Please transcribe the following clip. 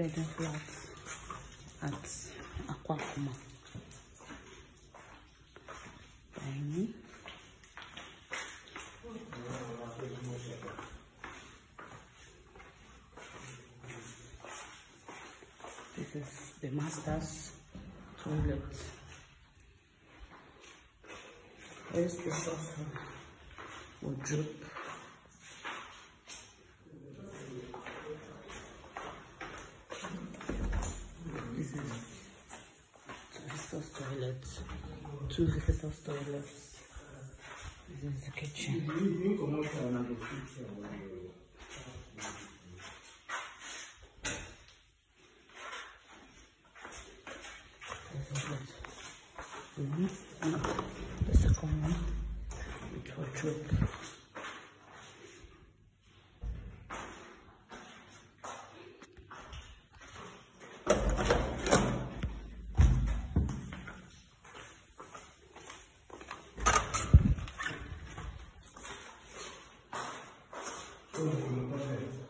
bedding flats at Akwakuma. Tiny. This is the master's toilet. Very spacious wardrobe. Visitors toilet. Two visitors toilets. This is the kitchen. This is. Mhm. The with wardrobe. тоже будем пожариться.